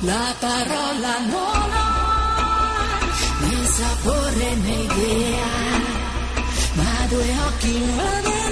La parola non ha né sapore né idea, ma due occhi lo